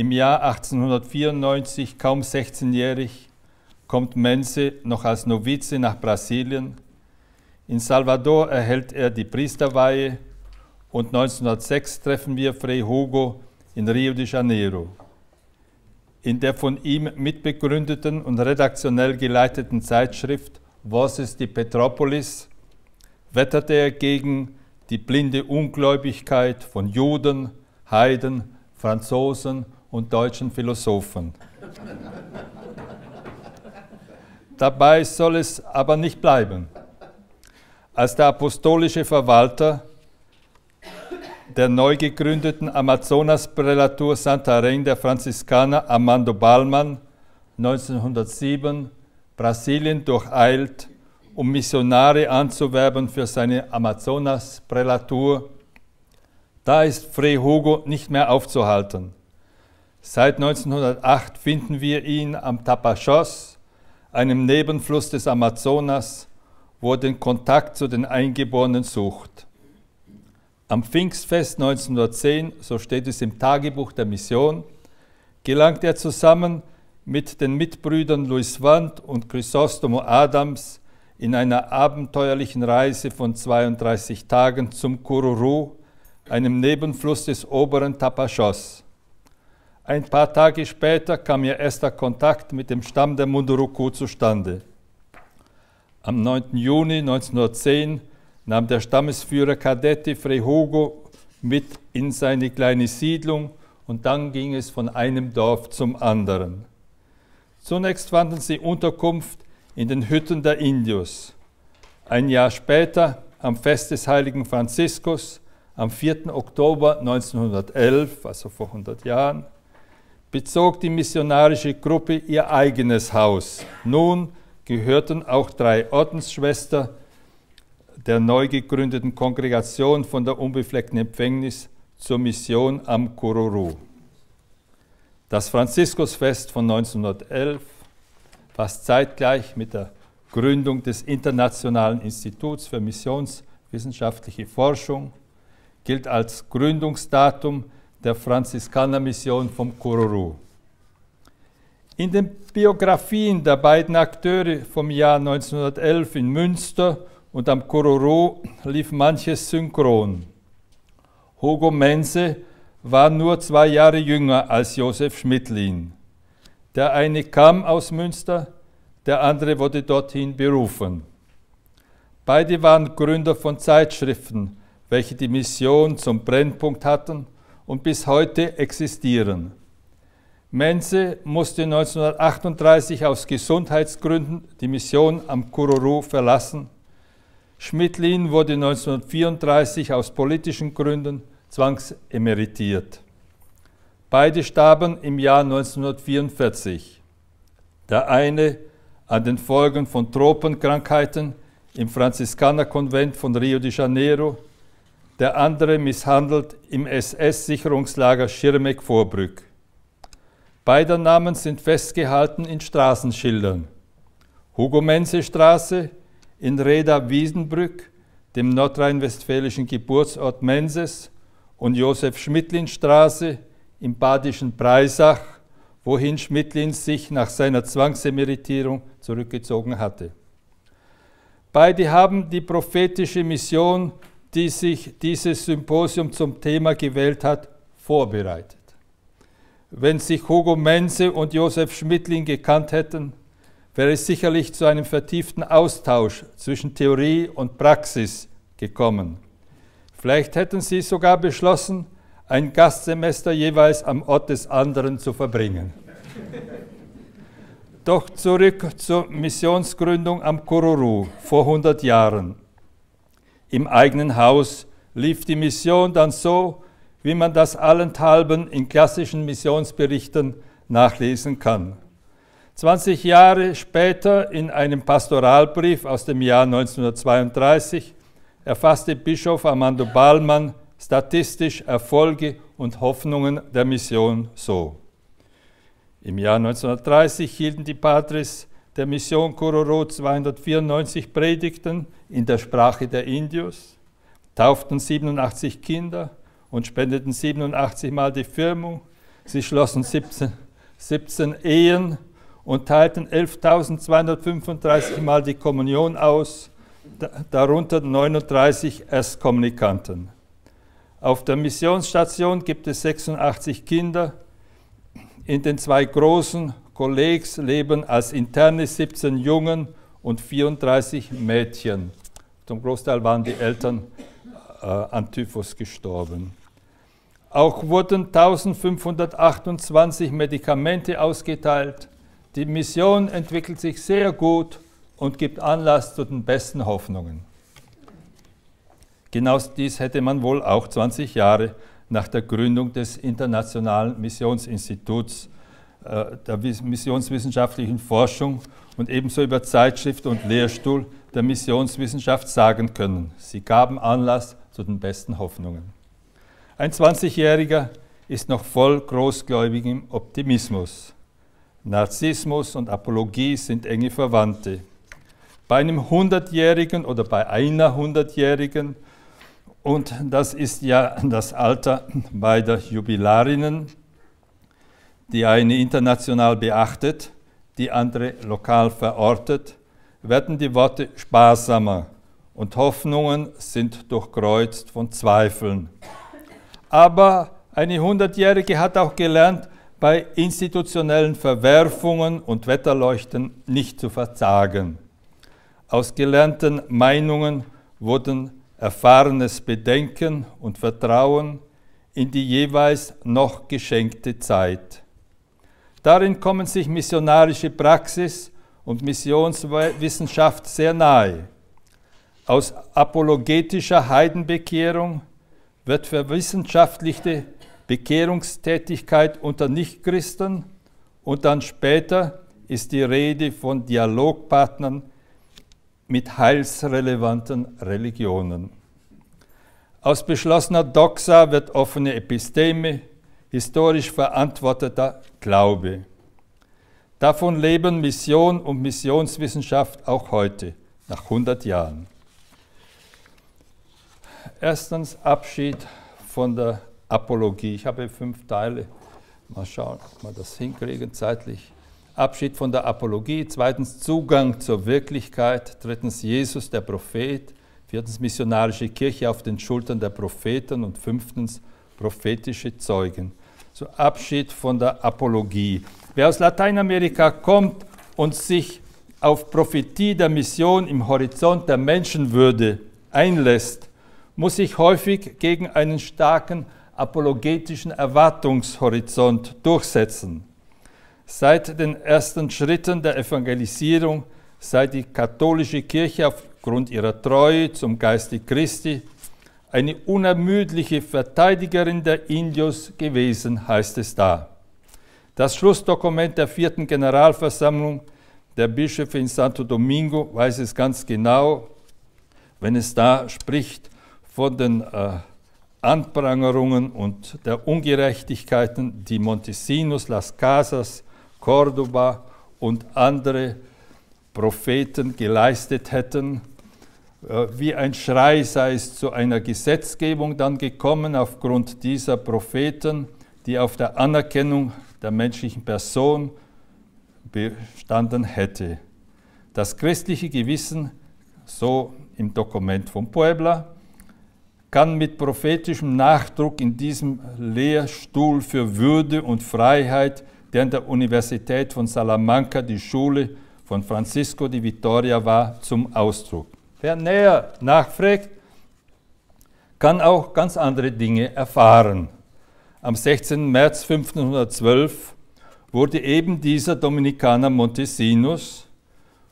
Im Jahr 1894, kaum 16-jährig, kommt Mense noch als Novize nach Brasilien. In Salvador erhält er die Priesterweihe und 1906 treffen wir Frei Hugo in Rio de Janeiro. In der von ihm mitbegründeten und redaktionell geleiteten Zeitschrift Voces de Petropolis wetterte er gegen die blinde Ungläubigkeit von Juden, Heiden, Franzosen und deutschen Philosophen. Dabei soll es aber nicht bleiben. Als der apostolische Verwalter der neu gegründeten Amazonas-Prälatur Santarém der Franziskaner Armando Ballmann 1907 Brasilien durcheilt, um Missionare anzuwerben für seine Amazonas-Prälatur. Da ist Frei Hugo nicht mehr aufzuhalten. Seit 1908 finden wir ihn am Tapachos, einem Nebenfluss des Amazonas, wo er den Kontakt zu den Eingeborenen sucht. Am Pfingstfest 1910, so steht es im Tagebuch der Mission, gelangt er zusammen mit den Mitbrüdern Louis Wandt und Chrysostomo Adams in einer abenteuerlichen Reise von 32 Tagen zum Kururu, einem Nebenfluss des oberen Tapachos. Ein paar Tage später kam ihr erster Kontakt mit dem Stamm der Munduruku zustande. Am 9. Juni 1910 nahm der Stammesführer Kadetti Frei Hugo mit in seine kleine Siedlung und dann ging es von einem Dorf zum anderen. Zunächst fanden sie Unterkunft in den Hütten der Indios. Ein Jahr später, am Fest des heiligen Franziskus, am 4. Oktober 1911, also vor 100 Jahren, bezog die missionarische Gruppe ihr eigenes Haus. Nun gehörten auch drei Ordensschwestern der neu gegründeten Kongregation von der unbefleckten Empfängnis zur Mission am Kururu. Das Franziskusfest von 1911, fast zeitgleich mit der Gründung des Internationalen Instituts für Missionswissenschaftliche Forschung, gilt als Gründungsdatum der Franziskanermission vom Kururu. In den Biografien der beiden Akteure vom Jahr 1911 in Münster und am Kururu lief manches synchron. Hugo Mense war nur zwei Jahre jünger als Josef Schmidlin. Der eine kam aus Münster, der andere wurde dorthin berufen. Beide waren Gründer von Zeitschriften, welche die Mission zum Brennpunkt hatten und bis heute existieren. Mense musste 1938 aus Gesundheitsgründen die Mission am Kururu verlassen Schmidlin wurde 1934 aus politischen Gründen zwangsemeritiert. Beide starben im Jahr 1944. Der eine an den Folgen von Tropenkrankheiten im Franziskanerkonvent von Rio de Janeiro, der andere misshandelt im SS-Sicherungslager Schirmeck-Vorbrück. Beide Namen sind festgehalten in Straßenschildern. Hugo Mense Straße in Reda-Wiesenbrück, dem nordrhein-westfälischen Geburtsort Menses, und Josef-Schmidlin-Straße im badischen Breisach, wohin Schmidlin sich nach seiner Zwangsemeritierung zurückgezogen hatte. Beide haben die prophetische Mission, die sich dieses Symposium zum Thema gewählt hat, vorbereitet. Wenn sich Hugo Mense und Josef Schmidlin gekannt hätten, wäre es sicherlich zu einem vertieften Austausch zwischen Theorie und Praxis gekommen. Vielleicht hätten sie sogar beschlossen, ein Gastsemester jeweils am Ort des anderen zu verbringen. Doch zurück zur Missionsgründung am Kururu vor 100 Jahren. Im eigenen Haus lief die Mission dann so, wie man das allenthalben in klassischen Missionsberichten nachlesen kann. 20 Jahre später in einem Pastoralbrief aus dem Jahr 1932 erfasste Bischof Armando Ballmann statistisch Erfolge und Hoffnungen der Mission so. Im Jahr 1930 hielten die Patres der Mission Kororo 294 Predigten in der Sprache der Indios, tauften 87 Kinder und spendeten 87 Mal die Firmung Sie schlossen 17, 17 Ehen und teilten 11.235 Mal die Kommunion aus, darunter 39 Erstkommunikanten. Auf der Missionsstation gibt es 86 Kinder. In den zwei großen Kollegs leben als interne 17 Jungen und 34 Mädchen. Zum Großteil waren die Eltern äh, an Typhus gestorben. Auch wurden 1528 Medikamente ausgeteilt. Die Mission entwickelt sich sehr gut und gibt Anlass zu den besten Hoffnungen. Genau dies hätte man wohl auch 20 Jahre nach der Gründung des Internationalen Missionsinstituts der missionswissenschaftlichen Forschung und ebenso über Zeitschrift und Lehrstuhl der Missionswissenschaft sagen können. Sie gaben Anlass zu den besten Hoffnungen. Ein 20-Jähriger ist noch voll großgläubigem Optimismus. Narzissmus und Apologie sind enge Verwandte. Bei einem 100-Jährigen oder bei einer 100-Jährigen, und das ist ja das Alter beider Jubilarinnen, die eine international beachtet, die andere lokal verortet, werden die Worte sparsamer und Hoffnungen sind durchkreuzt von Zweifeln aber eine Hundertjährige hat auch gelernt, bei institutionellen Verwerfungen und Wetterleuchten nicht zu verzagen. Aus gelernten Meinungen wurden erfahrenes Bedenken und Vertrauen in die jeweils noch geschenkte Zeit. Darin kommen sich missionarische Praxis und Missionswissenschaft sehr nahe. Aus apologetischer Heidenbekehrung wird verwissenschaftlichte Bekehrungstätigkeit unter Nichtchristen und dann später ist die Rede von Dialogpartnern mit heilsrelevanten Religionen. Aus beschlossener Doxa wird offene Episteme, historisch verantworteter Glaube. Davon leben Mission und Missionswissenschaft auch heute, nach 100 Jahren. Erstens Abschied von der Apologie. Ich habe fünf Teile. Mal schauen, ob wir das hinkriegen zeitlich. Abschied von der Apologie. Zweitens Zugang zur Wirklichkeit. Drittens Jesus, der Prophet. Viertens missionarische Kirche auf den Schultern der Propheten. Und fünftens prophetische Zeugen. So Abschied von der Apologie. Wer aus Lateinamerika kommt und sich auf Prophetie der Mission im Horizont der Menschenwürde einlässt, muss sich häufig gegen einen starken apologetischen Erwartungshorizont durchsetzen. Seit den ersten Schritten der Evangelisierung sei die katholische Kirche aufgrund ihrer Treue zum Geiste Christi eine unermüdliche Verteidigerin der Indios gewesen, heißt es da. Das Schlussdokument der vierten Generalversammlung der Bischöfe in Santo Domingo weiß es ganz genau, wenn es da spricht von den äh, Anprangerungen und der Ungerechtigkeiten, die Montesinos, Las Casas, Cordoba und andere Propheten geleistet hätten. Äh, wie ein Schrei sei es zu einer Gesetzgebung dann gekommen aufgrund dieser Propheten, die auf der Anerkennung der menschlichen Person bestanden hätte. Das christliche Gewissen, so im Dokument von Puebla, kann mit prophetischem Nachdruck in diesem Lehrstuhl für Würde und Freiheit, der an der Universität von Salamanca die Schule von Francisco de Vitoria war, zum Ausdruck. Wer näher nachfragt, kann auch ganz andere Dinge erfahren. Am 16. März 1512 wurde eben dieser Dominikaner Montesinos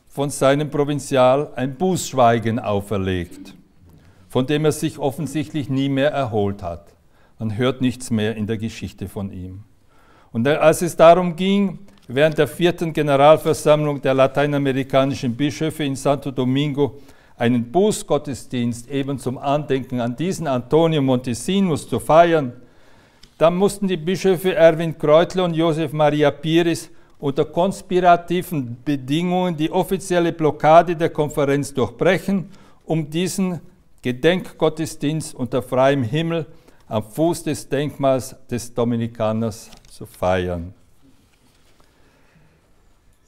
von seinem Provinzial ein Bußschweigen auferlegt von dem er sich offensichtlich nie mehr erholt hat. Man hört nichts mehr in der Geschichte von ihm. Und als es darum ging, während der vierten Generalversammlung der lateinamerikanischen Bischöfe in Santo Domingo einen Bußgottesdienst eben zum Andenken an diesen Antonio Montesinos zu feiern, dann mussten die Bischöfe Erwin Kreutler und Josef Maria Pires unter konspirativen Bedingungen die offizielle Blockade der Konferenz durchbrechen, um diesen Gedenkgottesdienst unter freiem Himmel am Fuß des Denkmals des Dominikaners zu feiern.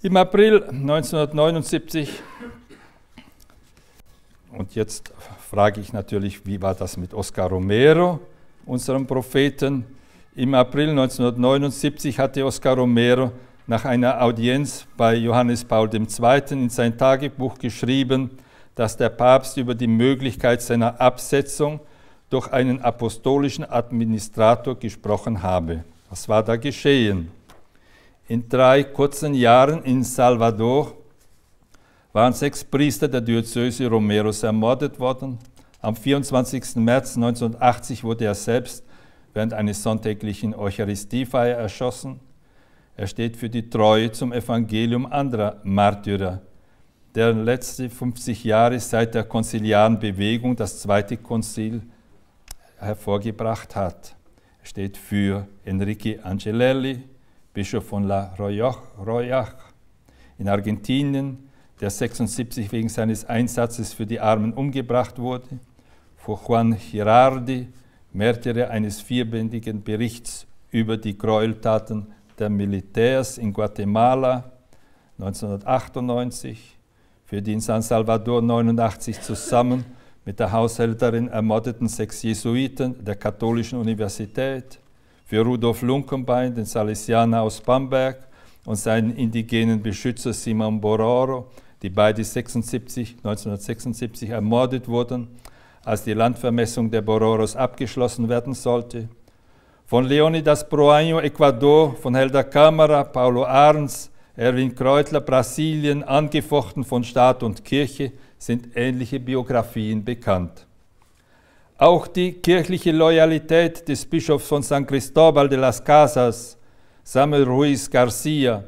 Im April 1979, und jetzt frage ich natürlich, wie war das mit Oscar Romero, unserem Propheten? Im April 1979 hatte Oscar Romero nach einer Audienz bei Johannes Paul II. in sein Tagebuch geschrieben, dass der Papst über die Möglichkeit seiner Absetzung durch einen apostolischen Administrator gesprochen habe. Was war da geschehen? In drei kurzen Jahren in Salvador waren sechs Priester der Diözese Romeros ermordet worden. Am 24. März 1980 wurde er selbst während eines sonntäglichen Eucharistiefeier erschossen. Er steht für die Treue zum Evangelium anderer Märtyrer, deren letzte 50 Jahre seit der konziliaren Bewegung das zweite Konzil hervorgebracht hat. Er steht für Enrique Angelelli, Bischof von La Royach in Argentinien, der 76 wegen seines Einsatzes für die Armen umgebracht wurde, vor Juan Girardi, Märtyrer eines vierbändigen Berichts über die Gräueltaten der Militärs in Guatemala 1998, für die in San Salvador 89 zusammen mit der Haushälterin ermordeten sechs Jesuiten der Katholischen Universität, für Rudolf Lunkenbein, den Salesianer aus Bamberg, und seinen indigenen Beschützer Simon Bororo, die beide 76, 1976 ermordet wurden, als die Landvermessung der Bororos abgeschlossen werden sollte. Von Leonidas Proaño, Ecuador, von Helda Câmara, Paulo Arns, Erwin Kreutler, Brasilien, angefochten von Staat und Kirche, sind ähnliche Biografien bekannt. Auch die kirchliche Loyalität des Bischofs von San Cristóbal de las Casas, Samuel Ruiz Garcia,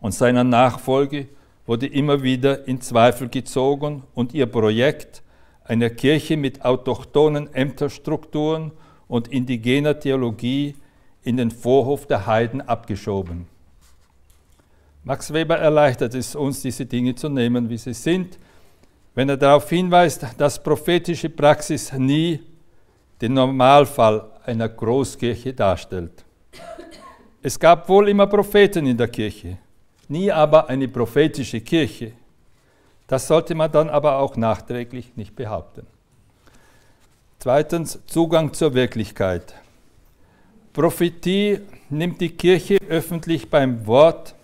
und seiner Nachfolge wurde immer wieder in Zweifel gezogen und ihr Projekt einer Kirche mit autochthonen Ämterstrukturen und indigener Theologie in den Vorhof der Heiden abgeschoben. Max Weber erleichtert es uns, diese Dinge zu nehmen, wie sie sind, wenn er darauf hinweist, dass prophetische Praxis nie den Normalfall einer Großkirche darstellt. Es gab wohl immer Propheten in der Kirche, nie aber eine prophetische Kirche. Das sollte man dann aber auch nachträglich nicht behaupten. Zweitens Zugang zur Wirklichkeit. Prophetie nimmt die Kirche öffentlich beim Wort,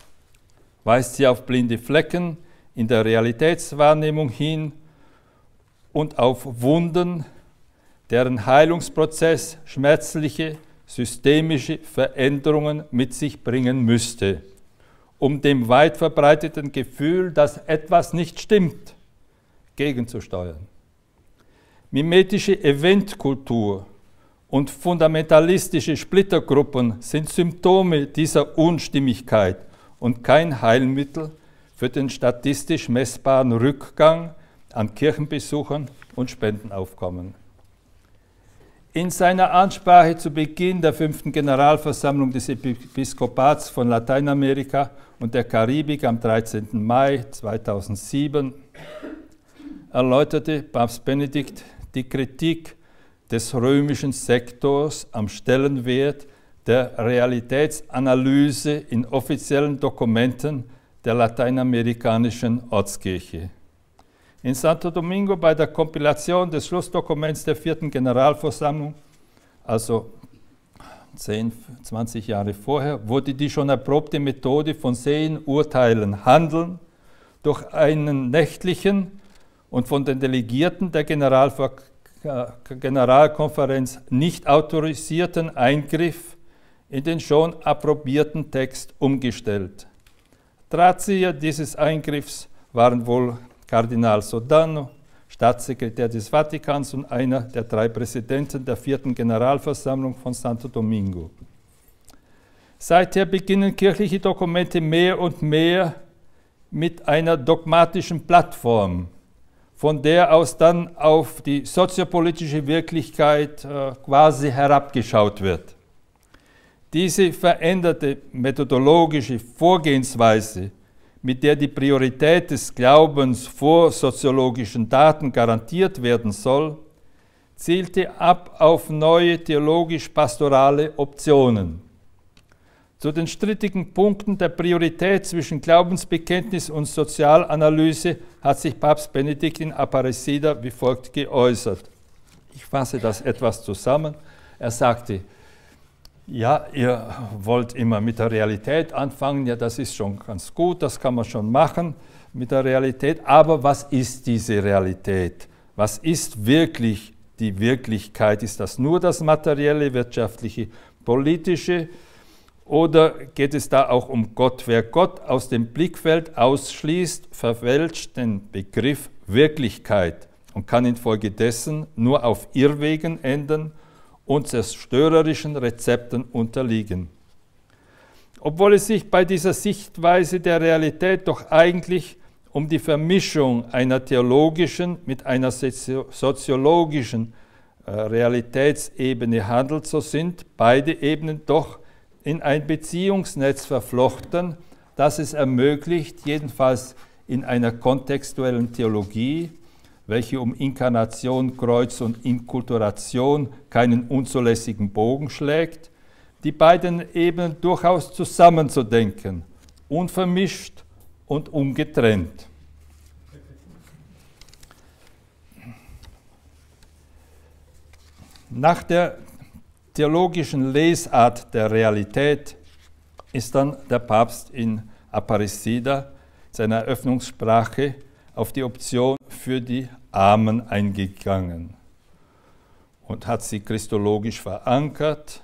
weist sie auf blinde Flecken, in der Realitätswahrnehmung hin und auf Wunden, deren Heilungsprozess schmerzliche systemische Veränderungen mit sich bringen müsste, um dem weit verbreiteten Gefühl, dass etwas nicht stimmt, gegenzusteuern. Mimetische Eventkultur und fundamentalistische Splittergruppen sind Symptome dieser Unstimmigkeit und kein Heilmittel für den statistisch messbaren Rückgang an Kirchenbesuchern und Spendenaufkommen. In seiner Ansprache zu Beginn der fünften Generalversammlung des Episkopats von Lateinamerika und der Karibik am 13. Mai 2007 erläuterte Papst Benedikt die Kritik des römischen Sektors am Stellenwert der Realitätsanalyse in offiziellen Dokumenten der lateinamerikanischen Ortskirche. In Santo Domingo bei der Kompilation des Schlussdokuments der vierten Generalversammlung, also 10, 20 Jahre vorher, wurde die schon erprobte Methode von Sehen, Urteilen, Handeln durch einen nächtlichen und von den Delegierten der Generalver Generalkonferenz nicht autorisierten Eingriff in den schon approbierten Text umgestellt. Drahtzieher dieses Eingriffs waren wohl Kardinal Sodano, Staatssekretär des Vatikans und einer der drei Präsidenten der vierten Generalversammlung von Santo Domingo. Seither beginnen kirchliche Dokumente mehr und mehr mit einer dogmatischen Plattform, von der aus dann auf die soziopolitische Wirklichkeit äh, quasi herabgeschaut wird. Diese veränderte methodologische Vorgehensweise, mit der die Priorität des Glaubens vor soziologischen Daten garantiert werden soll, zielte ab auf neue theologisch-pastorale Optionen. Zu den strittigen Punkten der Priorität zwischen Glaubensbekenntnis und Sozialanalyse hat sich Papst Benedikt in Aparecida wie folgt geäußert. Ich fasse das etwas zusammen. Er sagte, ja, ihr wollt immer mit der Realität anfangen, ja, das ist schon ganz gut, das kann man schon machen mit der Realität, aber was ist diese Realität? Was ist wirklich die Wirklichkeit? Ist das nur das materielle, wirtschaftliche, politische? Oder geht es da auch um Gott? Wer Gott aus dem Blickfeld ausschließt, verfälscht den Begriff Wirklichkeit und kann infolgedessen nur auf Irrwegen enden und zerstörerischen Rezepten unterliegen. Obwohl es sich bei dieser Sichtweise der Realität doch eigentlich um die Vermischung einer theologischen mit einer soziologischen äh, Realitätsebene handelt, so sind beide Ebenen doch in ein Beziehungsnetz verflochten, das es ermöglicht, jedenfalls in einer kontextuellen Theologie, welche um Inkarnation, Kreuz und Inkulturation keinen unzulässigen Bogen schlägt, die beiden Ebenen durchaus zusammenzudenken, unvermischt und ungetrennt. Nach der theologischen Lesart der Realität ist dann der Papst in Aparecida seiner Eröffnungssprache auf die Option für die Armen eingegangen und hat sie christologisch verankert.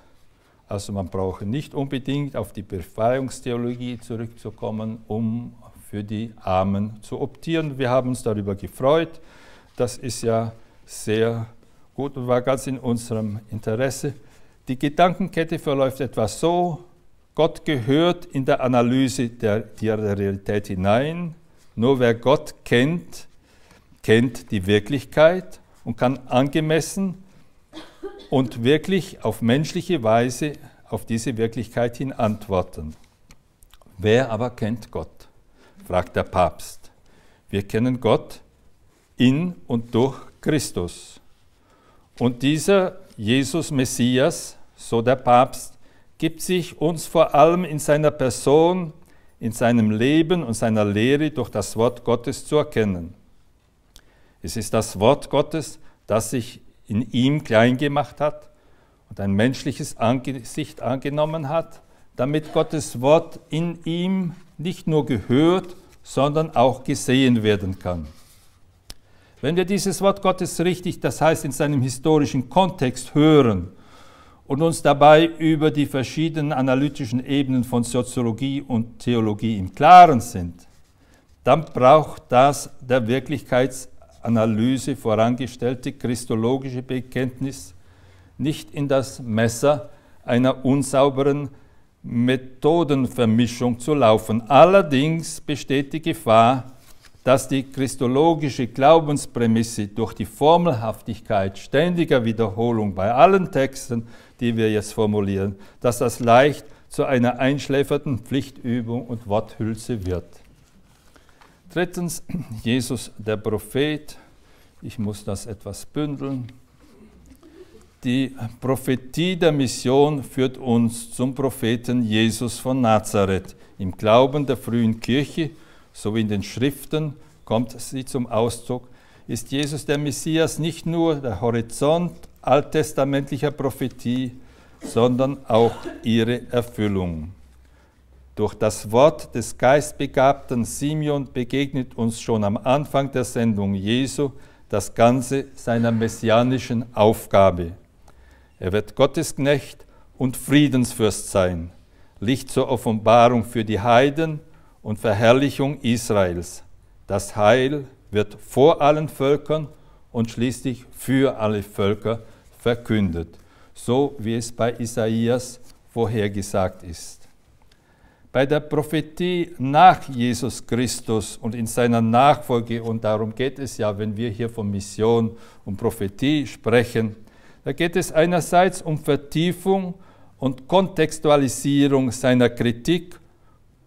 Also man brauche nicht unbedingt auf die Befreiungstheologie zurückzukommen, um für die Armen zu optieren. Wir haben uns darüber gefreut. Das ist ja sehr gut und war ganz in unserem Interesse. Die Gedankenkette verläuft etwas so, Gott gehört in der Analyse der, der Realität hinein. Nur wer Gott kennt, kennt die Wirklichkeit und kann angemessen und wirklich auf menschliche Weise auf diese Wirklichkeit hin antworten. Wer aber kennt Gott? fragt der Papst. Wir kennen Gott in und durch Christus. Und dieser Jesus Messias so der Papst, gibt sich uns vor allem in seiner Person, in seinem Leben und seiner Lehre durch das Wort Gottes zu erkennen. Es ist das Wort Gottes, das sich in ihm klein gemacht hat und ein menschliches Angesicht angenommen hat, damit Gottes Wort in ihm nicht nur gehört, sondern auch gesehen werden kann. Wenn wir dieses Wort Gottes richtig, das heißt in seinem historischen Kontext hören und uns dabei über die verschiedenen analytischen Ebenen von Soziologie und Theologie im Klaren sind, dann braucht das der Wirklichkeitsanalyse vorangestellte christologische Bekenntnis nicht in das Messer einer unsauberen Methodenvermischung zu laufen. Allerdings besteht die Gefahr, dass die christologische Glaubensprämisse durch die Formelhaftigkeit ständiger Wiederholung bei allen Texten die wir jetzt formulieren, dass das leicht zu einer einschläfernden Pflichtübung und Worthülse wird. Drittens, Jesus der Prophet. Ich muss das etwas bündeln. Die Prophetie der Mission führt uns zum Propheten Jesus von Nazareth. Im Glauben der frühen Kirche sowie in den Schriften kommt sie zum Ausdruck, ist Jesus der Messias nicht nur der Horizont alttestamentlicher Prophetie, sondern auch ihre Erfüllung. Durch das Wort des geistbegabten Simeon begegnet uns schon am Anfang der Sendung Jesu das Ganze seiner messianischen Aufgabe. Er wird Gottesknecht und Friedensfürst sein, Licht zur Offenbarung für die Heiden und Verherrlichung Israels. Das Heil wird vor allen Völkern und schließlich für alle Völker verkündet, so wie es bei Isaias vorhergesagt ist. Bei der Prophetie nach Jesus Christus und in seiner Nachfolge, und darum geht es ja, wenn wir hier von Mission und Prophetie sprechen, da geht es einerseits um Vertiefung und Kontextualisierung seiner Kritik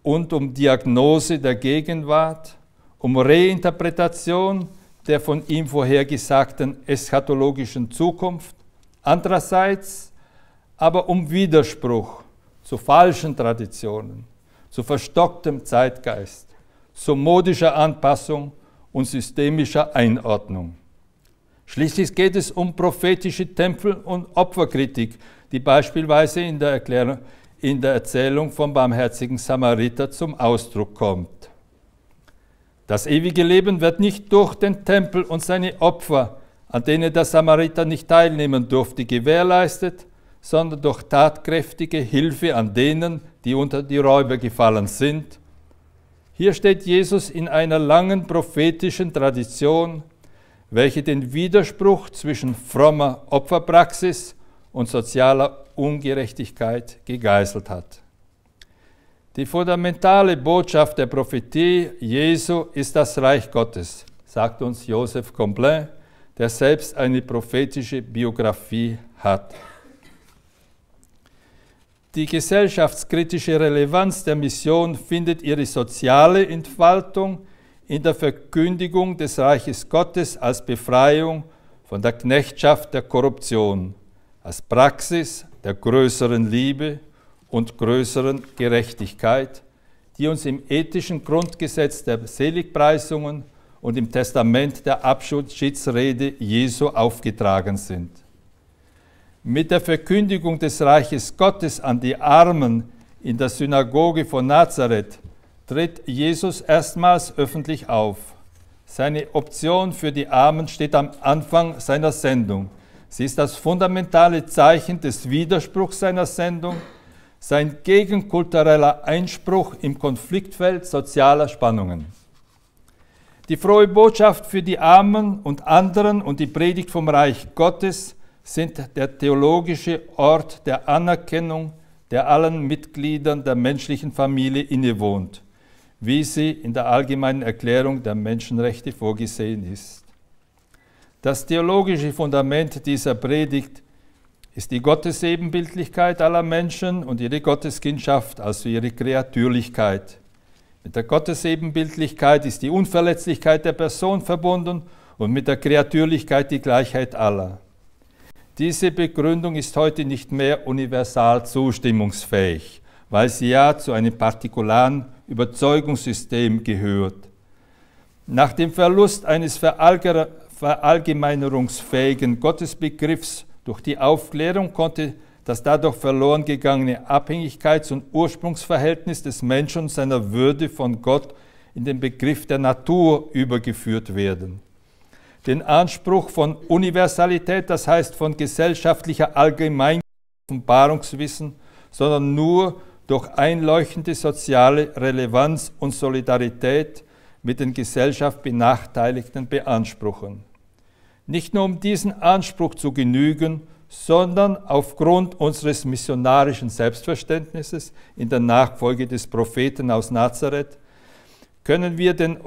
und um Diagnose der Gegenwart, um Reinterpretation der von ihm vorhergesagten eschatologischen Zukunft, andererseits aber um Widerspruch zu falschen Traditionen, zu verstocktem Zeitgeist, zu modischer Anpassung und systemischer Einordnung. Schließlich geht es um prophetische Tempel- und Opferkritik, die beispielsweise in der, Erklärung, in der Erzählung vom barmherzigen Samariter zum Ausdruck kommt. Das ewige Leben wird nicht durch den Tempel und seine Opfer, an denen der Samariter nicht teilnehmen durfte, gewährleistet, sondern durch tatkräftige Hilfe an denen, die unter die Räuber gefallen sind. Hier steht Jesus in einer langen prophetischen Tradition, welche den Widerspruch zwischen frommer Opferpraxis und sozialer Ungerechtigkeit gegeißelt hat. Die fundamentale Botschaft der Prophetie Jesu ist das Reich Gottes, sagt uns Joseph Complain, der selbst eine prophetische Biografie hat. Die gesellschaftskritische Relevanz der Mission findet ihre soziale Entfaltung in der Verkündigung des Reiches Gottes als Befreiung von der Knechtschaft der Korruption, als Praxis der größeren Liebe und größeren Gerechtigkeit, die uns im ethischen Grundgesetz der Seligpreisungen und im Testament der Abschiedsrede Jesu aufgetragen sind. Mit der Verkündigung des Reiches Gottes an die Armen in der Synagoge von Nazareth tritt Jesus erstmals öffentlich auf. Seine Option für die Armen steht am Anfang seiner Sendung. Sie ist das fundamentale Zeichen des Widerspruchs seiner Sendung, sein gegenkultureller Einspruch im Konfliktfeld sozialer Spannungen. Die frohe Botschaft für die Armen und anderen und die Predigt vom Reich Gottes sind der theologische Ort der Anerkennung, der allen Mitgliedern der menschlichen Familie innewohnt, wie sie in der allgemeinen Erklärung der Menschenrechte vorgesehen ist. Das theologische Fundament dieser Predigt ist die Gottesebenbildlichkeit aller Menschen und ihre Gotteskindschaft, also ihre Kreatürlichkeit. Mit der Gottesebenbildlichkeit ist die Unverletzlichkeit der Person verbunden und mit der Kreatürlichkeit die Gleichheit aller. Diese Begründung ist heute nicht mehr universal zustimmungsfähig, weil sie ja zu einem partikularen Überzeugungssystem gehört. Nach dem Verlust eines verallgemeinerungsfähigen Gottesbegriffs durch die Aufklärung konnte das dadurch verloren gegangene Abhängigkeits- und Ursprungsverhältnis des Menschen und seiner Würde von Gott in den Begriff der Natur übergeführt werden. Den Anspruch von Universalität, das heißt von gesellschaftlicher Allgemeinheit, Offenbarungswissen, sondern nur durch einleuchtende soziale Relevanz und Solidarität mit den Gesellschaft Benachteiligten beanspruchen nicht nur um diesen Anspruch zu genügen, sondern aufgrund unseres missionarischen Selbstverständnisses in der Nachfolge des Propheten aus Nazareth können wir den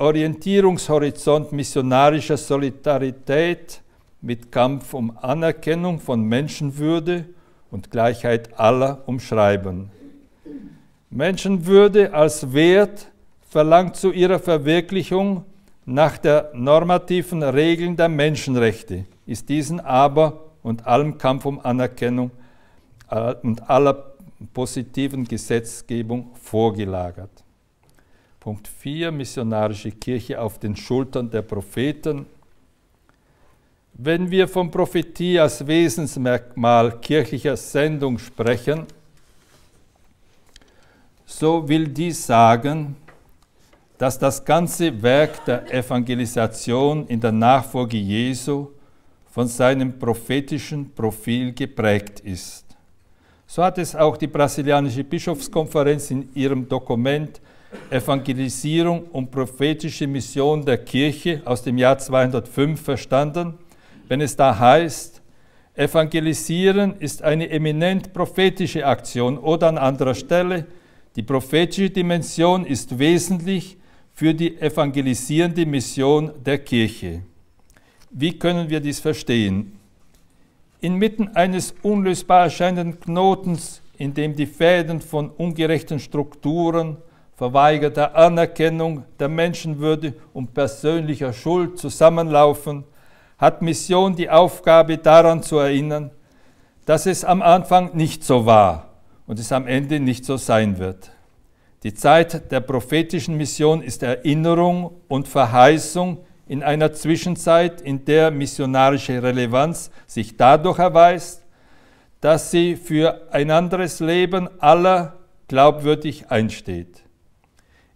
Orientierungshorizont missionarischer Solidarität mit Kampf um Anerkennung von Menschenwürde und Gleichheit aller umschreiben. Menschenwürde als Wert verlangt zu ihrer Verwirklichung nach der normativen Regeln der Menschenrechte ist diesen aber und allem Kampf um Anerkennung und aller positiven Gesetzgebung vorgelagert. Punkt 4, missionarische Kirche auf den Schultern der Propheten. Wenn wir von Prophetie als Wesensmerkmal kirchlicher Sendung sprechen, so will dies sagen, dass das ganze Werk der Evangelisation in der Nachfolge Jesu von seinem prophetischen Profil geprägt ist. So hat es auch die brasilianische Bischofskonferenz in ihrem Dokument Evangelisierung und prophetische Mission der Kirche aus dem Jahr 205 verstanden, wenn es da heißt, Evangelisieren ist eine eminent prophetische Aktion oder an anderer Stelle, die prophetische Dimension ist wesentlich für die evangelisierende Mission der Kirche. Wie können wir dies verstehen? Inmitten eines unlösbar erscheinenden Knotens, in dem die Fäden von ungerechten Strukturen, verweigerter Anerkennung der Menschenwürde und persönlicher Schuld zusammenlaufen, hat Mission die Aufgabe daran zu erinnern, dass es am Anfang nicht so war und es am Ende nicht so sein wird. Die Zeit der prophetischen Mission ist Erinnerung und Verheißung in einer Zwischenzeit, in der missionarische Relevanz sich dadurch erweist, dass sie für ein anderes Leben aller glaubwürdig einsteht.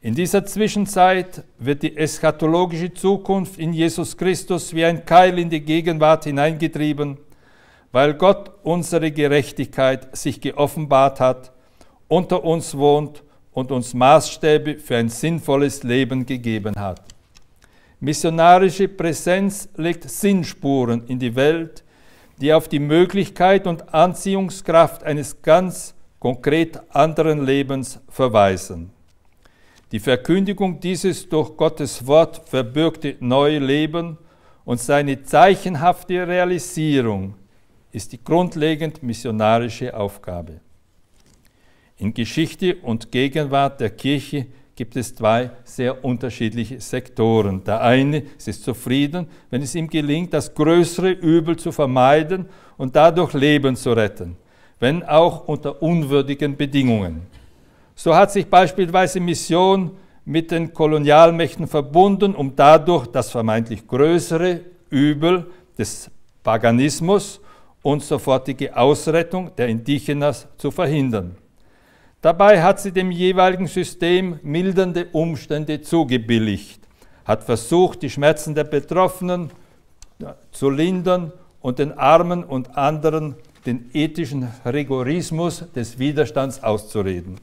In dieser Zwischenzeit wird die eschatologische Zukunft in Jesus Christus wie ein Keil in die Gegenwart hineingetrieben, weil Gott unsere Gerechtigkeit sich geoffenbart hat, unter uns wohnt und uns Maßstäbe für ein sinnvolles Leben gegeben hat. Missionarische Präsenz legt Sinnspuren in die Welt, die auf die Möglichkeit und Anziehungskraft eines ganz konkret anderen Lebens verweisen. Die Verkündigung dieses durch Gottes Wort verbürgte neue Leben und seine zeichenhafte Realisierung ist die grundlegend missionarische Aufgabe. In Geschichte und Gegenwart der Kirche gibt es zwei sehr unterschiedliche Sektoren. Der eine ist zufrieden, wenn es ihm gelingt, das größere Übel zu vermeiden und dadurch Leben zu retten, wenn auch unter unwürdigen Bedingungen. So hat sich beispielsweise Mission mit den Kolonialmächten verbunden, um dadurch das vermeintlich größere Übel des Paganismus und sofortige Ausrettung der Indigenas zu verhindern. Dabei hat sie dem jeweiligen System mildernde Umstände zugebilligt, hat versucht, die Schmerzen der Betroffenen zu lindern und den Armen und anderen den ethischen Rigorismus des Widerstands auszureden.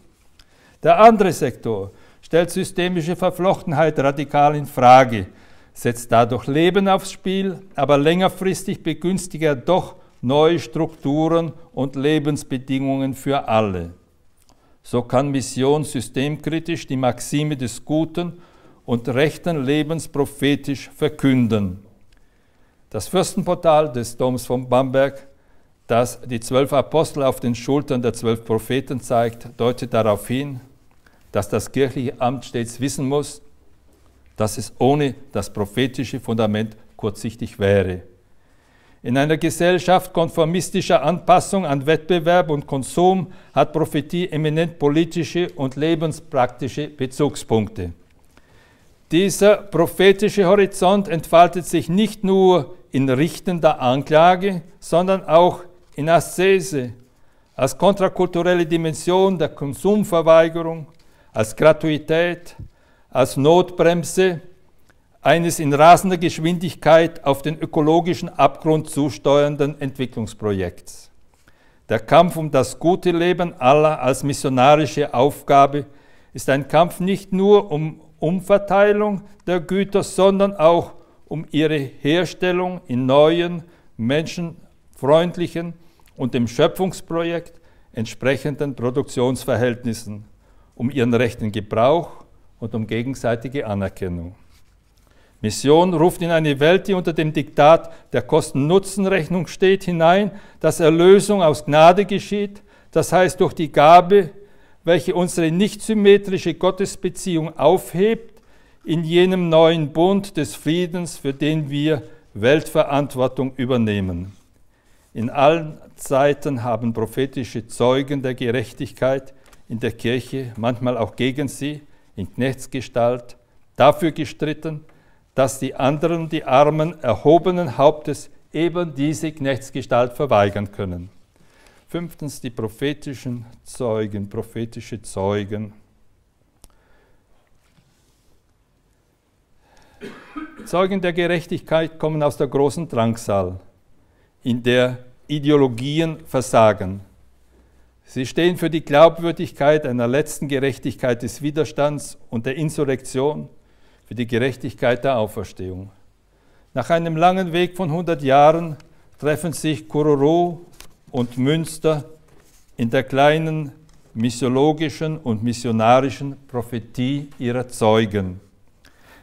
Der andere Sektor stellt systemische Verflochtenheit radikal in Frage, setzt dadurch Leben aufs Spiel, aber längerfristig begünstigt er doch neue Strukturen und Lebensbedingungen für alle. So kann Mission systemkritisch die Maxime des guten und rechten Lebens prophetisch verkünden. Das Fürstenportal des Doms von Bamberg, das die zwölf Apostel auf den Schultern der zwölf Propheten zeigt, deutet darauf hin, dass das kirchliche Amt stets wissen muss, dass es ohne das prophetische Fundament kurzsichtig wäre. In einer Gesellschaft konformistischer Anpassung an Wettbewerb und Konsum hat Prophetie eminent politische und lebenspraktische Bezugspunkte. Dieser prophetische Horizont entfaltet sich nicht nur in richtender Anklage, sondern auch in Aszese, als kontrakulturelle Dimension der Konsumverweigerung, als Gratuität, als Notbremse eines in rasender Geschwindigkeit auf den ökologischen Abgrund zusteuernden Entwicklungsprojekts. Der Kampf um das gute Leben aller als missionarische Aufgabe ist ein Kampf nicht nur um Umverteilung der Güter, sondern auch um ihre Herstellung in neuen, menschenfreundlichen und dem Schöpfungsprojekt entsprechenden Produktionsverhältnissen, um ihren rechten Gebrauch und um gegenseitige Anerkennung. Mission ruft in eine Welt, die unter dem Diktat der Kosten-Nutzen-Rechnung steht, hinein, dass Erlösung aus Gnade geschieht, das heißt durch die Gabe, welche unsere nicht symmetrische Gottesbeziehung aufhebt, in jenem neuen Bund des Friedens, für den wir Weltverantwortung übernehmen. In allen Zeiten haben prophetische Zeugen der Gerechtigkeit in der Kirche, manchmal auch gegen sie, in Knechtsgestalt, dafür gestritten, dass die anderen, die Armen, erhobenen Hauptes eben diese Knechtsgestalt verweigern können. Fünftens die prophetischen Zeugen, prophetische Zeugen. Zeugen der Gerechtigkeit kommen aus der großen Drangsal, in der Ideologien versagen. Sie stehen für die Glaubwürdigkeit einer letzten Gerechtigkeit des Widerstands und der Insurrektion für die Gerechtigkeit der Auferstehung. Nach einem langen Weg von 100 Jahren treffen sich Kururu und Münster in der kleinen missiologischen und missionarischen Prophetie ihrer Zeugen.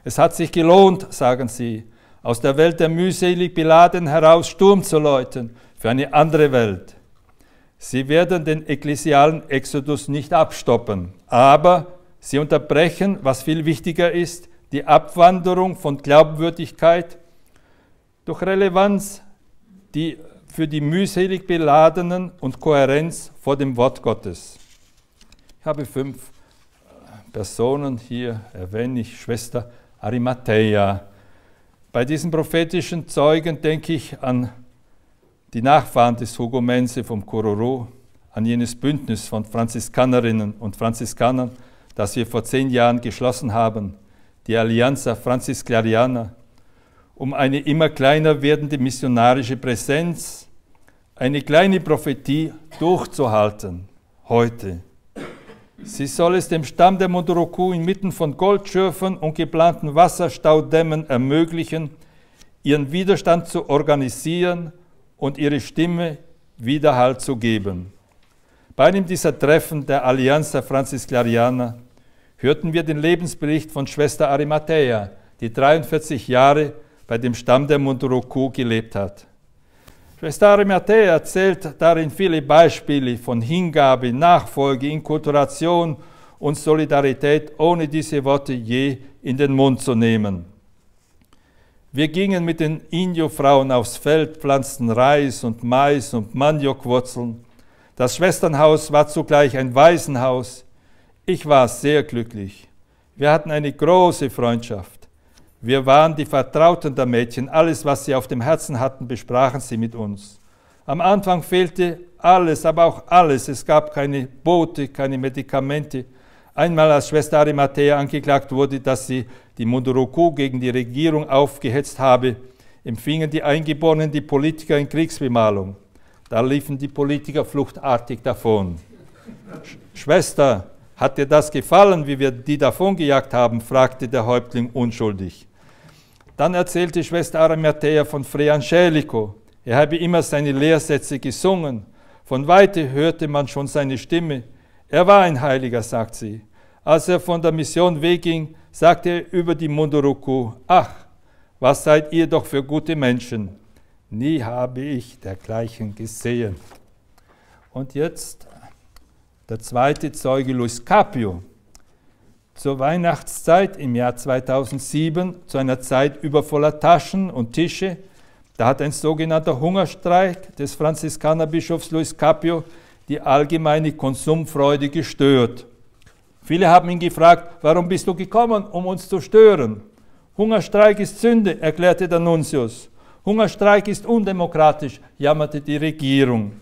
Es hat sich gelohnt, sagen sie, aus der Welt der mühselig Beladen heraus Sturm zu läuten für eine andere Welt. Sie werden den ekklesialen Exodus nicht abstoppen, aber Sie unterbrechen, was viel wichtiger ist, die Abwanderung von Glaubwürdigkeit durch Relevanz, die für die mühselig beladenen und Kohärenz vor dem Wort Gottes. Ich habe fünf Personen hier, erwähne ich Schwester Arimathea. Bei diesen prophetischen Zeugen denke ich an die Nachfahren des Hugo Mense vom Kororo, an jenes Bündnis von Franziskanerinnen und Franziskanern, das wir vor zehn Jahren geschlossen haben, die Allianza Francisclariana, um eine immer kleiner werdende missionarische Präsenz, eine kleine Prophetie durchzuhalten, heute. Sie soll es dem Stamm der Munduruku inmitten von Goldschürfen und geplanten Wasserstaudämmen ermöglichen, ihren Widerstand zu organisieren und ihre Stimme Widerhall zu geben. Bei einem dieser Treffen der Allianza Francisclariana hörten wir den Lebensbericht von Schwester Arimathea, die 43 Jahre bei dem Stamm der Munduruku gelebt hat. Schwester Arimathea erzählt darin viele Beispiele von Hingabe, Nachfolge, Inkulturation und Solidarität, ohne diese Worte je in den Mund zu nehmen. Wir gingen mit den Indio-Frauen aufs Feld, pflanzten Reis und Mais und Maniokwurzeln das Schwesternhaus war zugleich ein Waisenhaus. Ich war sehr glücklich. Wir hatten eine große Freundschaft. Wir waren die Vertrauten der Mädchen. Alles, was sie auf dem Herzen hatten, besprachen sie mit uns. Am Anfang fehlte alles, aber auch alles. Es gab keine Boote, keine Medikamente. Einmal, als Schwester Arimathea angeklagt wurde, dass sie die Munduruku gegen die Regierung aufgehetzt habe, empfingen die Eingeborenen die Politiker in Kriegsbemalung. Da liefen die Politiker fluchtartig davon. Schwester, hat dir das gefallen, wie wir die davongejagt haben? fragte der Häuptling unschuldig. Dann erzählte Schwester Arimathea von Fre Angelico. Er habe immer seine Lehrsätze gesungen. Von weite hörte man schon seine Stimme. Er war ein Heiliger, sagt sie. Als er von der Mission wegging, sagte er über die Munduruku, ach, was seid ihr doch für gute Menschen. Nie habe ich dergleichen gesehen. Und jetzt der zweite Zeuge Luis Capio. Zur Weihnachtszeit im Jahr 2007, zu einer Zeit übervoller Taschen und Tische, da hat ein sogenannter Hungerstreik des Franziskanerbischofs Luis Capio die allgemeine Konsumfreude gestört. Viele haben ihn gefragt, warum bist du gekommen, um uns zu stören? Hungerstreik ist Sünde, erklärte der Nuntius. Hungerstreik ist undemokratisch, jammerte die Regierung.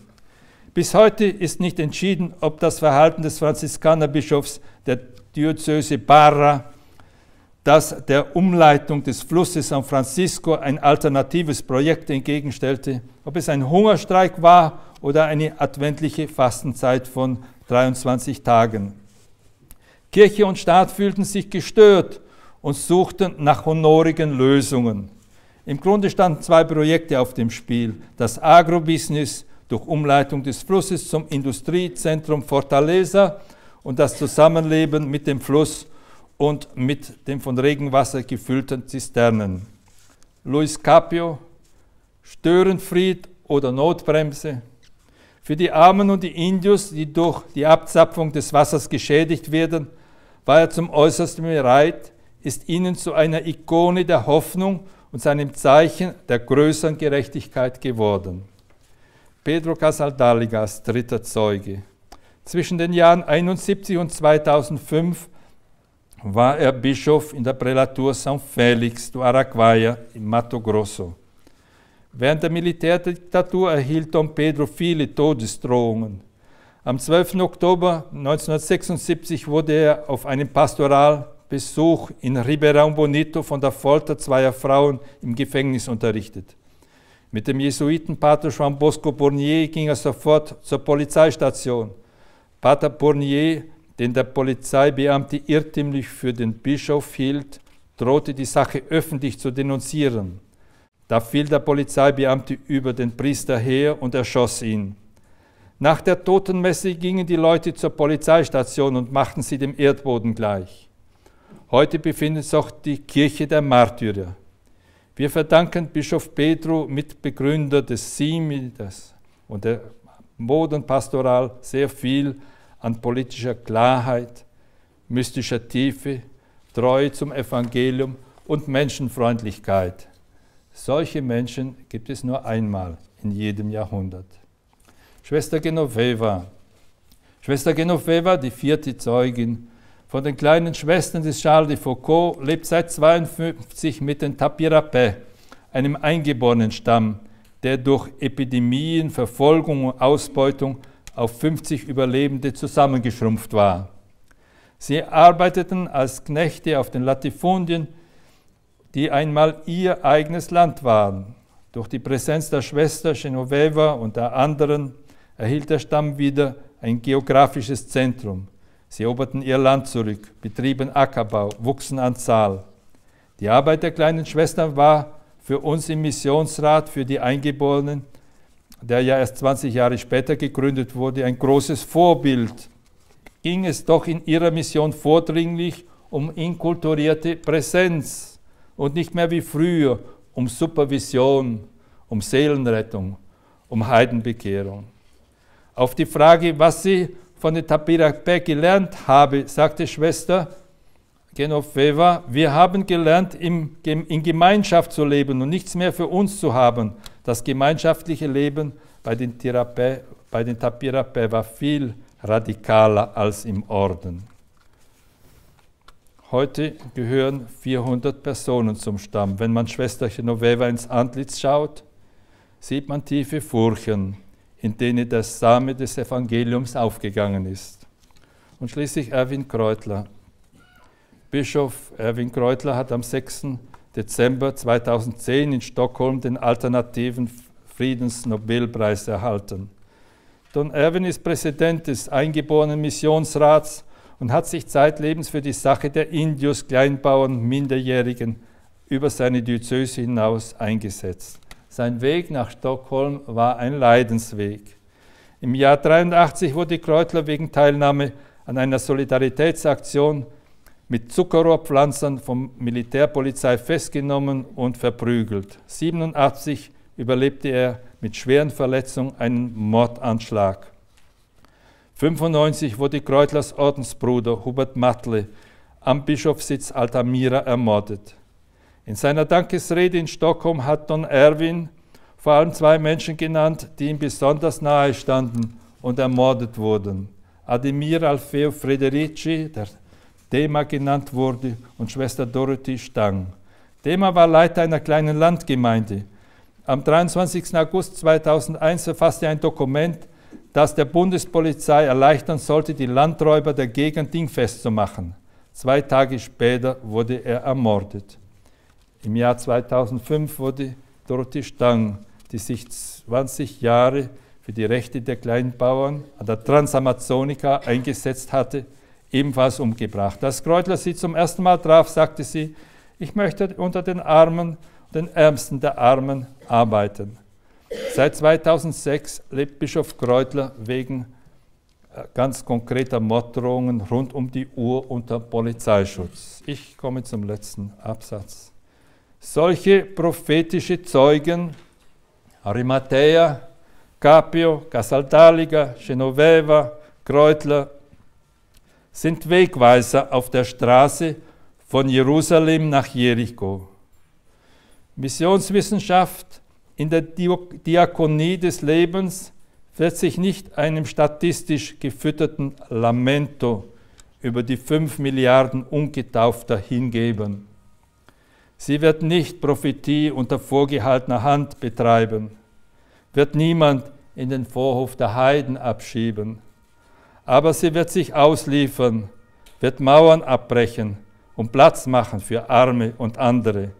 Bis heute ist nicht entschieden, ob das Verhalten des Franziskanerbischofs der Diözese Barra, das der Umleitung des Flusses San Francisco ein alternatives Projekt entgegenstellte, ob es ein Hungerstreik war oder eine adventliche Fastenzeit von 23 Tagen. Kirche und Staat fühlten sich gestört und suchten nach honorigen Lösungen. Im Grunde standen zwei Projekte auf dem Spiel. Das Agrobusiness durch Umleitung des Flusses zum Industriezentrum Fortaleza und das Zusammenleben mit dem Fluss und mit den von Regenwasser gefüllten Zisternen. Luis Capio, Störenfried oder Notbremse. Für die Armen und die Indios, die durch die Abzapfung des Wassers geschädigt werden, war er zum Äußersten bereit, ist ihnen zu einer Ikone der Hoffnung und seinem Zeichen der größeren Gerechtigkeit geworden. Pedro Casaldaligas, dritter Zeuge. Zwischen den Jahren 71 und 2005 war er Bischof in der Prälatur São Félix do Araguaia in Mato Grosso. Während der Militärdiktatur erhielt Dom Pedro viele Todesdrohungen. Am 12. Oktober 1976 wurde er auf einem Pastoral Besuch in Ribeirão Bonito von der Folter zweier Frauen im Gefängnis unterrichtet. Mit dem Jesuitenpater Juan Bosco Bournier ging er sofort zur Polizeistation. Pater Bournier, den der Polizeibeamte irrtümlich für den Bischof hielt, drohte die Sache öffentlich zu denunzieren. Da fiel der Polizeibeamte über den Priester her und erschoss ihn. Nach der Totenmesse gingen die Leute zur Polizeistation und machten sie dem Erdboden gleich. Heute befindet sich auch die Kirche der Märtyrer. Wir verdanken Bischof Pedro, Mitbegründer des SIMI und der Modenpastoral, sehr viel an politischer Klarheit. mystischer Tiefe, Treue zum Evangelium und Menschenfreundlichkeit. Solche Menschen gibt es nur einmal in jedem Jahrhundert. Schwester Genoveva. Schwester Genoveva, die vierte Zeugin von den kleinen Schwestern des Charles de Foucault, lebt seit 52 mit den Tapirapé, einem eingeborenen Stamm, der durch Epidemien, Verfolgung und Ausbeutung auf 50 Überlebende zusammengeschrumpft war. Sie arbeiteten als Knechte auf den Latifundien, die einmal ihr eigenes Land waren. Durch die Präsenz der Schwester Genoveva und der anderen erhielt der Stamm wieder ein geografisches Zentrum. Sie eroberten ihr Land zurück, betrieben Ackerbau, wuchsen an Zahl. Die Arbeit der kleinen Schwestern war für uns im Missionsrat für die Eingeborenen, der ja erst 20 Jahre später gegründet wurde, ein großes Vorbild. Ging es doch in ihrer Mission vordringlich um inkulturierte Präsenz und nicht mehr wie früher um Supervision, um Seelenrettung, um Heidenbekehrung. Auf die Frage, was sie von der Tapirapé gelernt habe, sagte Schwester Genoveva, wir haben gelernt, in Gemeinschaft zu leben und nichts mehr für uns zu haben. Das gemeinschaftliche Leben bei den, Tirapé, bei den Tapirapé war viel radikaler als im Orden. Heute gehören 400 Personen zum Stamm. Wenn man Schwester Genoveva ins Antlitz schaut, sieht man tiefe Furchen, in denen der Same des Evangeliums aufgegangen ist. Und schließlich Erwin Kreutler, Bischof Erwin Kreutler hat am 6. Dezember 2010 in Stockholm den alternativen Friedensnobelpreis erhalten. Don Erwin ist Präsident des eingeborenen Missionsrats und hat sich zeitlebens für die Sache der Indios, Kleinbauern, Minderjährigen über seine Diözese hinaus eingesetzt. Sein Weg nach Stockholm war ein Leidensweg. Im Jahr 1983 wurde Kreutler wegen Teilnahme an einer Solidaritätsaktion mit Zuckerrohrpflanzern vom Militärpolizei festgenommen und verprügelt. 87 überlebte er mit schweren Verletzungen einen Mordanschlag. 95 wurde Kreutlers Ordensbruder Hubert Matle am Bischofssitz Altamira ermordet. In seiner Dankesrede in Stockholm hat Don Erwin vor allem zwei Menschen genannt, die ihm besonders nahe standen und ermordet wurden. Ademir Alfeo Frederici, der Dema genannt wurde, und Schwester Dorothy Stang. Dema war Leiter einer kleinen Landgemeinde. Am 23. August 2001 verfasste er ein Dokument, das der Bundespolizei erleichtern sollte, die Landräuber der Gegend dingfest zu machen. Zwei Tage später wurde er ermordet. Im Jahr 2005 wurde Dorothy Stang, die sich 20 Jahre für die Rechte der Kleinbauern an der Transamazonica eingesetzt hatte, ebenfalls umgebracht. Als Kreutler sie zum ersten Mal traf, sagte sie, ich möchte unter den Armen, den Ärmsten der Armen arbeiten. Seit 2006 lebt Bischof Kreutler wegen äh, ganz konkreter Morddrohungen rund um die Uhr unter Polizeischutz. Ich komme zum letzten Absatz. Solche prophetische Zeugen, Arimathea, Capio, Casaldaliga, Genoveva, Kreutler, sind Wegweiser auf der Straße von Jerusalem nach Jericho. Missionswissenschaft in der Diakonie des Lebens wird sich nicht einem statistisch gefütterten Lamento über die fünf Milliarden Ungetaufter hingeben. Sie wird nicht Prophetie unter vorgehaltener Hand betreiben, wird niemand in den Vorhof der Heiden abschieben aber sie wird sich ausliefern, wird Mauern abbrechen und Platz machen für Arme und andere,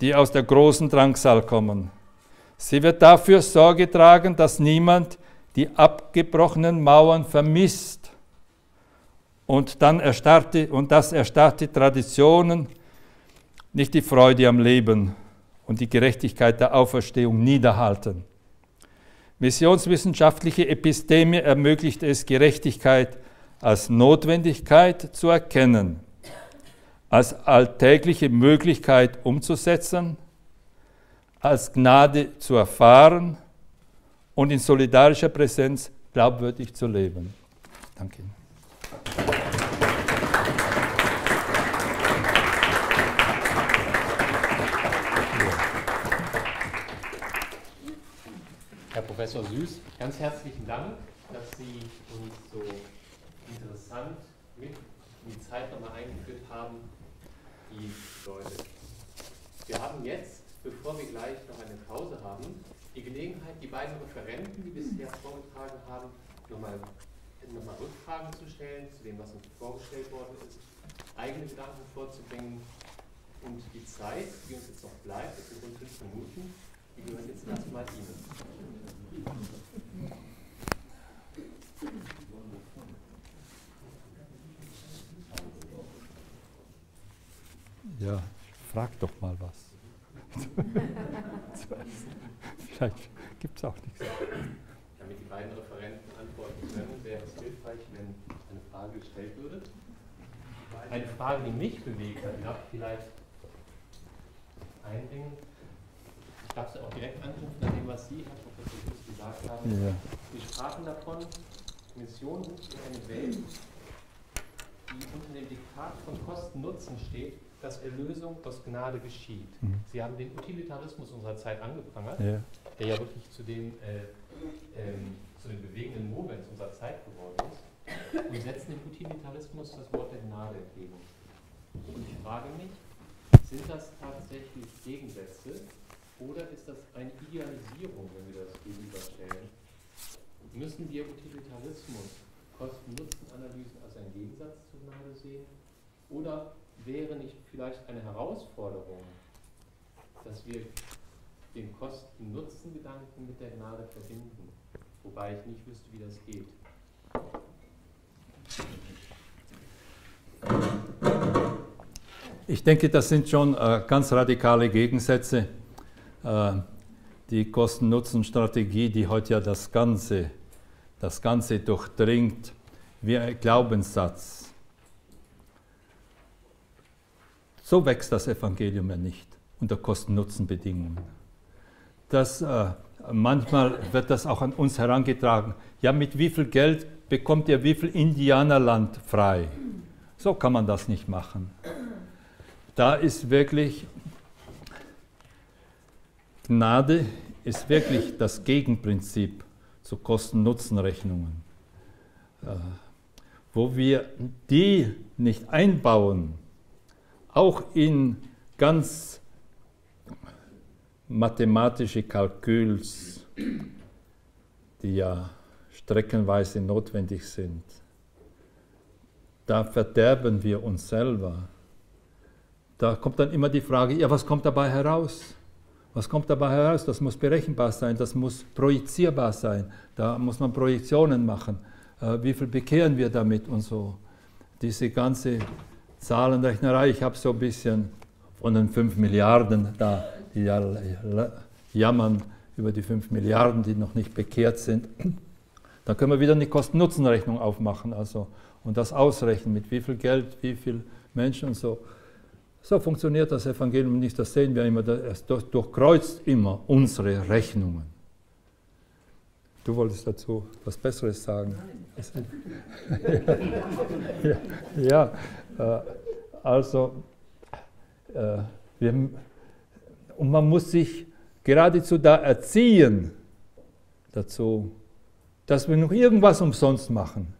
die aus der großen Drangsal kommen. Sie wird dafür Sorge tragen, dass niemand die abgebrochenen Mauern vermisst und dann erstarrte und das erstarrte Traditionen nicht die Freude am Leben und die Gerechtigkeit der Auferstehung niederhalten. Missionswissenschaftliche Episteme ermöglicht es, Gerechtigkeit als Notwendigkeit zu erkennen, als alltägliche Möglichkeit umzusetzen, als Gnade zu erfahren und in solidarischer Präsenz glaubwürdig zu leben. Danke Herr Professor Süß, ganz herzlichen Dank, dass Sie uns so interessant mit in die Zeit nochmal eingeführt haben, die Leute. Wir haben jetzt bevor wir gleich noch eine Pause haben, die Gelegenheit, die beiden Referenten, die bisher vorgetragen haben, nochmal nochmal Rückfragen zu stellen zu dem, was uns vorgestellt worden ist, eigene Gedanken vorzubringen und die Zeit, die uns jetzt noch bleibt, das sind rund fünf Minuten, die gehört jetzt erstmal Ihnen. Ja, frag doch mal was. Vielleicht gibt es auch nichts. Damit die beiden Referenten antworten können, wäre es hilfreich, wenn eine Frage gestellt würde. Eine Frage, die mich bewegt hat, darf ich vielleicht einbringen. Ich darf sie auch direkt anknüpfen an dem, was Sie, Herr Professor gesagt haben. Ja. Wir sprachen davon, Mission in eine Welt, die unter dem Diktat von Kosten-Nutzen steht, dass Erlösung aus Gnade geschieht. Mhm. Sie haben den Utilitarismus unserer Zeit angeprangert, ja. der ja wirklich zu dem, äh, ähm, zu den bewegenden Moments unserer Zeit geworden ist, und setzen dem Utilitarismus das Wort der Gnade entgegen. Und ich frage mich, sind das tatsächlich Gegensätze oder ist das eine Idealisierung, wenn wir das gegenüberstellen? Müssen wir Utilitarismus, Kosten-Nutzen-Analysen als einen Gegensatz zur Gnade sehen? Oder wäre nicht vielleicht eine Herausforderung, dass wir den Kosten-Nutzen-Gedanken mit der Gnade verbinden, wobei ich nicht wüsste, wie das geht. Ich denke, das sind schon äh, ganz radikale Gegensätze. Äh, die Kosten-Nutzen-Strategie, die heute ja das Ganze, das Ganze durchdringt, wie ein Glaubenssatz So wächst das Evangelium ja nicht unter Kosten-Nutzen-Bedingungen. Äh, manchmal wird das auch an uns herangetragen. Ja, mit wie viel Geld bekommt ihr wie viel Indianerland frei? So kann man das nicht machen. Da ist wirklich Gnade ist wirklich das Gegenprinzip zu Kosten-Nutzen-Rechnungen. Äh, wo wir die nicht einbauen, auch in ganz mathematische Kalküls, die ja streckenweise notwendig sind, da verderben wir uns selber. Da kommt dann immer die Frage, ja, was kommt dabei heraus? Was kommt dabei heraus? Das muss berechenbar sein, das muss projizierbar sein, da muss man Projektionen machen. Äh, wie viel bekehren wir damit und so? Diese ganze Zahlenrechnerei. Ich habe so ein bisschen von den 5 Milliarden da, die ja jammern über die 5 Milliarden, die noch nicht bekehrt sind. Dann können wir wieder eine Kosten-Nutzen-Rechnung aufmachen also, und das ausrechnen, mit wie viel Geld, wie viele Menschen und so. So funktioniert das Evangelium nicht, das sehen wir immer, es durchkreuzt immer unsere Rechnungen. Du wolltest dazu was Besseres sagen. ja, ja, also, äh, wir, und man muss sich geradezu da erziehen dazu, dass wir noch irgendwas umsonst machen,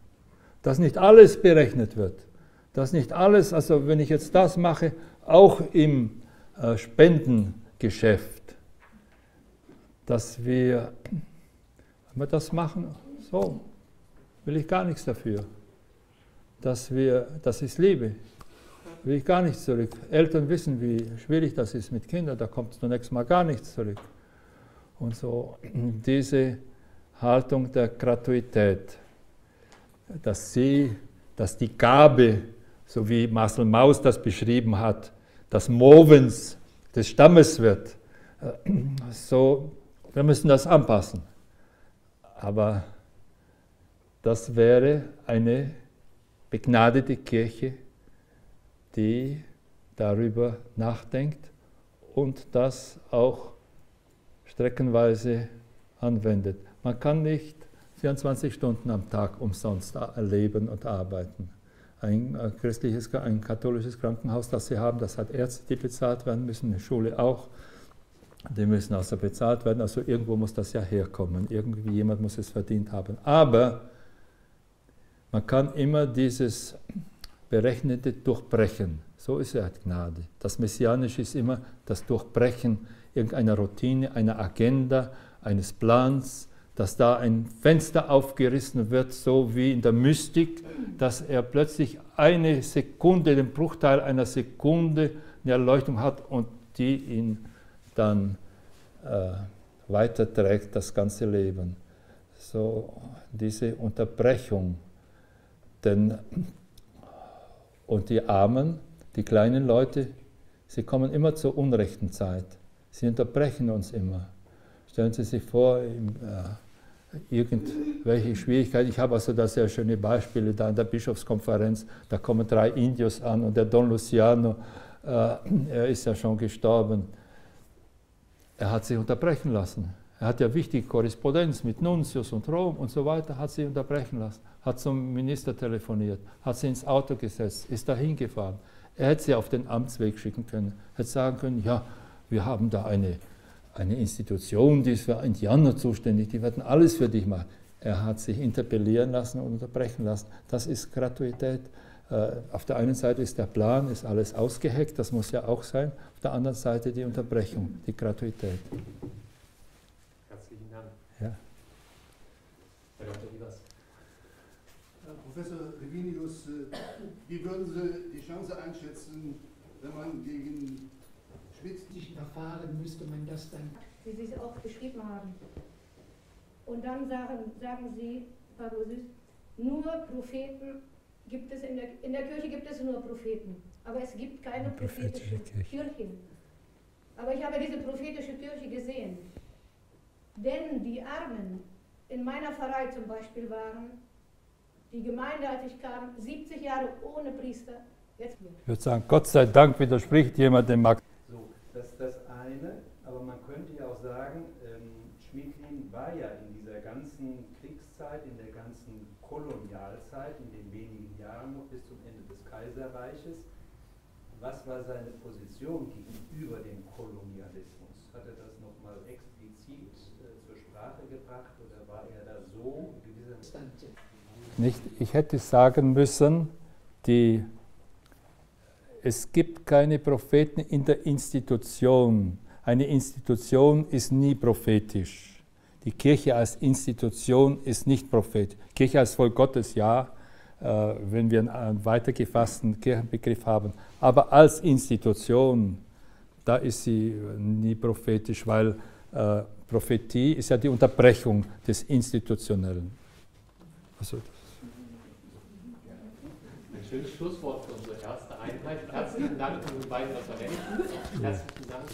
dass nicht alles berechnet wird, dass nicht alles, also wenn ich jetzt das mache, auch im äh, Spendengeschäft, dass wir, wenn wir das machen, so, will ich gar nichts dafür dass wir, das ist Liebe. Will ich gar nichts zurück. Eltern wissen, wie schwierig das ist mit Kindern, da kommt zunächst mal gar nichts zurück. Und so diese Haltung der Gratuität, dass sie, dass die Gabe, so wie Marcel Maus das beschrieben hat, das Movens des Stammes wird, so, wir müssen das anpassen. Aber das wäre eine begnadete Kirche, die darüber nachdenkt und das auch streckenweise anwendet. Man kann nicht 24 Stunden am Tag umsonst leben und arbeiten. Ein äh, christliches, ein katholisches Krankenhaus, das sie haben, das hat Ärzte, die bezahlt werden müssen, eine Schule auch. Die müssen also bezahlt werden, also irgendwo muss das ja herkommen. Irgendwie jemand muss es verdient haben. Aber man kann immer dieses Berechnete durchbrechen. So ist ja Gnade. Das Messianische ist immer das Durchbrechen irgendeiner Routine, einer Agenda, eines Plans, dass da ein Fenster aufgerissen wird, so wie in der Mystik, dass er plötzlich eine Sekunde, den Bruchteil einer Sekunde eine Erleuchtung hat und die ihn dann äh, weiterträgt, das ganze Leben. So diese Unterbrechung. Denn, und die Armen, die kleinen Leute, sie kommen immer zur unrechten Zeit. Sie unterbrechen uns immer. Stellen Sie sich vor, äh, irgendwelche Schwierigkeiten. Ich habe also da sehr schöne Beispiele da in der Bischofskonferenz. Da kommen drei Indios an und der Don Luciano, äh, er ist ja schon gestorben. Er hat sich unterbrechen lassen. Er hat ja wichtige Korrespondenz mit Nuntius und Rom und so weiter, hat sich unterbrechen lassen, hat zum Minister telefoniert, hat sie ins Auto gesetzt, ist da hingefahren. Er hätte sie auf den Amtsweg schicken können, hätte sagen können, ja, wir haben da eine, eine Institution, die ist für Indianer zuständig, die werden alles für dich machen. Er hat sich interpellieren lassen und unterbrechen lassen. Das ist Gratuität. Äh, auf der einen Seite ist der Plan, ist alles ausgeheckt, das muss ja auch sein. Auf der anderen Seite die Unterbrechung, die Gratuität. Herzlichen Dank. Ja. Herr Dr. Ivers. Herr Professor Reginius, äh, wie würden Sie die Chance einschätzen, wenn man gegen schriftlichen Verfahren müsste man das dann. Wie Sie es auch beschrieben haben. Und dann sagen, sagen Sie, Pablo Süß, nur Propheten gibt es in der, in der Kirche gibt es nur Propheten. Aber es gibt keine prophetische Kirchen. Aber ich habe diese prophetische Kirche gesehen. Denn die Armen in meiner Pfarrei zum Beispiel waren, die Gemeinde, als ich kam, 70 Jahre ohne Priester. Jetzt Ich würde sagen, Gott sei Dank widerspricht jemand dem Max. So, das ist das eine, aber man könnte ja auch sagen, ähm, Schmidlin war ja in dieser ganzen Kriegszeit, in der ganzen Kolonialzeit, in den wenigen Jahren noch bis zum Ende des Kaiserreiches. Was war seine Position gegenüber dem Kolonialismus? Hat er das nochmal explizit äh, zur Sprache gebracht oder war er da so in gewisser Nicht, ich hätte sagen müssen, die, es gibt keine Propheten in der Institution. Eine Institution ist nie prophetisch. Die Kirche als Institution ist nicht prophetisch. Kirche als Volk Gottes, ja, äh, wenn wir einen weitergefassten Kirchenbegriff haben. Aber als Institution, da ist sie nie prophetisch, weil äh, Prophetie ist ja die Unterbrechung des Institutionellen. Also, Ein schönes Schlusswort für unsere erste Einheit. Herzlichen Dank an die beiden Referenten. Herzlichen Dank